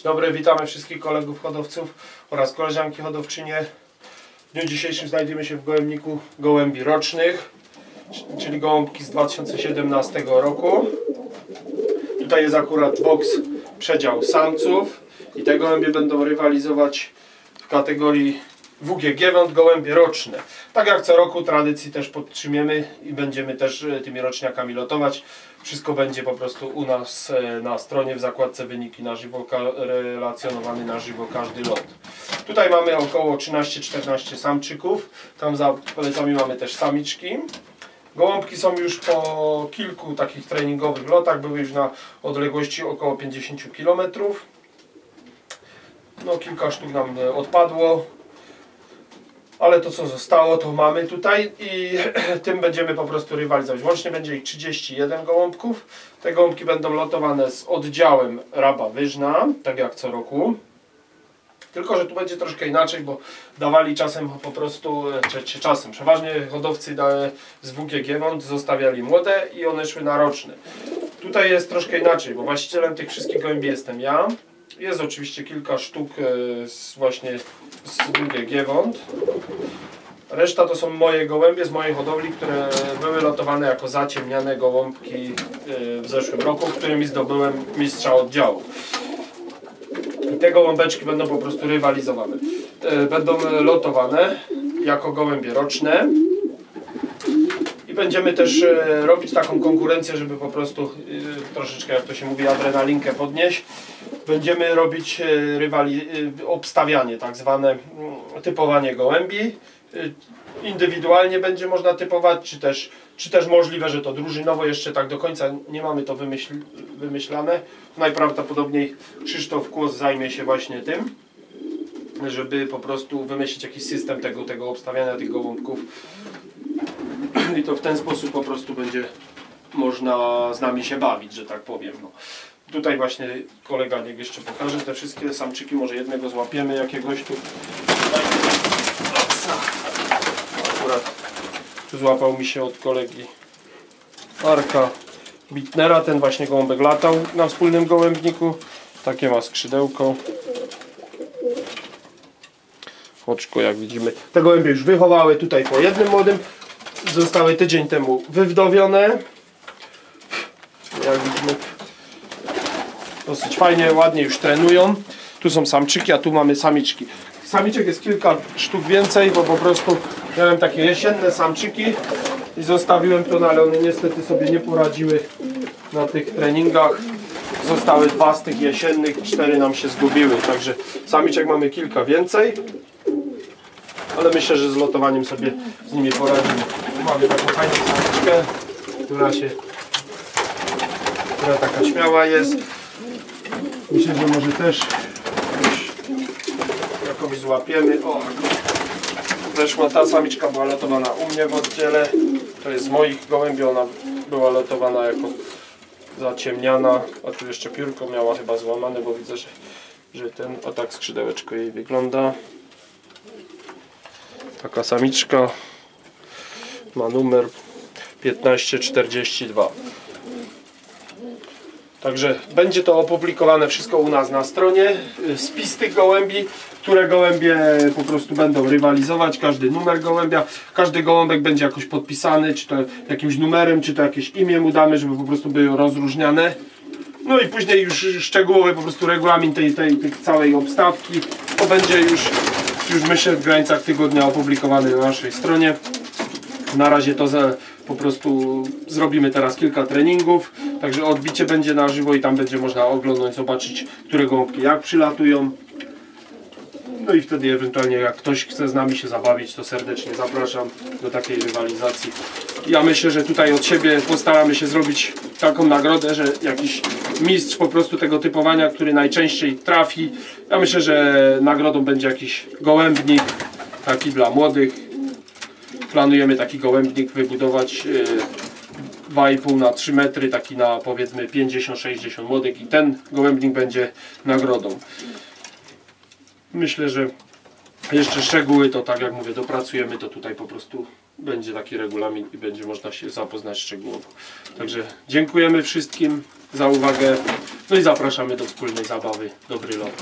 Dzień dobry, witamy wszystkich kolegów hodowców oraz koleżanki hodowczynie. W dniu dzisiejszym znajdujemy się w gołębniku gołębi rocznych, czyli gołąbki z 2017 roku. Tutaj jest akurat box przedział samców i te gołębie będą rywalizować w kategorii WGG wąt gołębie roczne. Tak jak co roku tradycji też podtrzymiemy i będziemy też e, tymi roczniakami lotować. Wszystko będzie po prostu u nas e, na stronie w zakładce wyniki na żywo, relacjonowany na żywo każdy lot. Tutaj mamy około 13-14 samczyków, tam za plecami mamy też samiczki. Gołąbki są już po kilku takich treningowych lotach, były już na odległości około 50 km. No kilka sztuk nam e, odpadło, ale to co zostało to mamy tutaj i tym będziemy po prostu rywalizować. Łącznie będzie ich 31 gołąbków. Te gołąbki będą lotowane z oddziałem Raba Wyżna, tak jak co roku. Tylko, że tu będzie troszkę inaczej, bo dawali czasem po prostu, e, czy, czy czasem, przeważnie hodowcy z WGG wąt zostawiali młode i one szły na roczne. Tutaj jest troszkę inaczej, bo właścicielem tych wszystkich gołębi jestem ja. Jest oczywiście kilka sztuk e, z właśnie z WGG wąt. Reszta to są moje gołębie z mojej hodowli, które były lotowane jako zaciemniane gołąbki e, w zeszłym roku, którymi zdobyłem mistrza oddziału. I te gołąbeczki będą po prostu rywalizowane. E, Będą lotowane jako gołębie roczne. I będziemy też e, robić taką konkurencję, żeby po prostu e, troszeczkę, jak to się mówi, adrenalinkę podnieść. Będziemy robić e, rywali, obstawianie, tak zwane mm, typowanie gołębi. Indywidualnie będzie można typować, czy też, czy też możliwe, że to drużynowo jeszcze tak do końca nie mamy to wymyśl, wymyślane. Najprawdopodobniej Krzysztof Kłos zajmie się właśnie tym, żeby po prostu wymyślić jakiś system tego, tego obstawiania tych gołąbków. I to w ten sposób po prostu będzie można z nami się bawić, że tak powiem. No. Tutaj właśnie kolega niech jeszcze pokaże te wszystkie samczyki, może jednego złapiemy jakiegoś tu. Akurat tu złapał mi się od kolegi Arka Bitnera, ten właśnie gołąbek latał na wspólnym gołębniku. Takie ma skrzydełko. Oczko jak widzimy. Te gołębie już wychowały tutaj po jednym młodym. Zostały tydzień temu wywdowione. Jak widzimy dosyć fajnie, ładnie już trenują. Tu są samczyki, a tu mamy samiczki. Samiczek jest kilka sztuk więcej, bo po prostu miałem takie jesienne samczyki i zostawiłem to, no ale one niestety sobie nie poradziły na tych treningach. Zostały dwa z tych jesiennych, cztery nam się zgubiły, także samiczek mamy kilka więcej. Ale myślę, że z lotowaniem sobie z nimi poradzimy. Tu mamy taką fajną samiczkę, która się która taka śmiała jest. Myślę, że może też jakąś, złapiemy. O, weszła ta samiczka, była lotowana u mnie w oddziale. To jest z moich gołębi, ona była lotowana jako zaciemniana. A tu jeszcze piórko miała chyba złamane, bo widzę, że, że ten, o tak skrzydełeczko jej wygląda. Taka samiczka ma numer 1542. Także będzie to opublikowane wszystko u nas na stronie. Y, Spis tych gołębi, które gołębie po prostu będą rywalizować, każdy numer gołębia, każdy gołąbek będzie jakoś podpisany, czy to jakimś numerem, czy to jakieś imię mu damy, żeby po prostu były rozróżniane. No i później już szczegółowy po prostu regulamin tej, tej, tej całej obstawki. To będzie już, już myślę w granicach tygodnia opublikowany na naszej stronie. Na razie to po prostu zrobimy teraz kilka treningów, także odbicie będzie na żywo i tam będzie można oglądać, zobaczyć, które gołąbki jak przylatują. No i wtedy ewentualnie jak ktoś chce z nami się zabawić, to serdecznie zapraszam do takiej rywalizacji. Ja myślę, że tutaj od siebie postaramy się zrobić taką nagrodę, że jakiś mistrz po prostu tego typowania, który najczęściej trafi. Ja myślę, że nagrodą będzie jakiś gołębnik, taki dla młodych, planujemy taki gołębnik wybudować yy, 2,5 na 3 metry, taki na powiedzmy 50-60 młodych i ten gołębnik będzie nagrodą. Myślę, że jeszcze szczegóły to tak jak mówię, dopracujemy to tutaj po prostu będzie taki regulamin i będzie można się zapoznać szczegółowo. Także dziękujemy wszystkim za uwagę. No i zapraszamy do wspólnej zabawy. Dobry lot.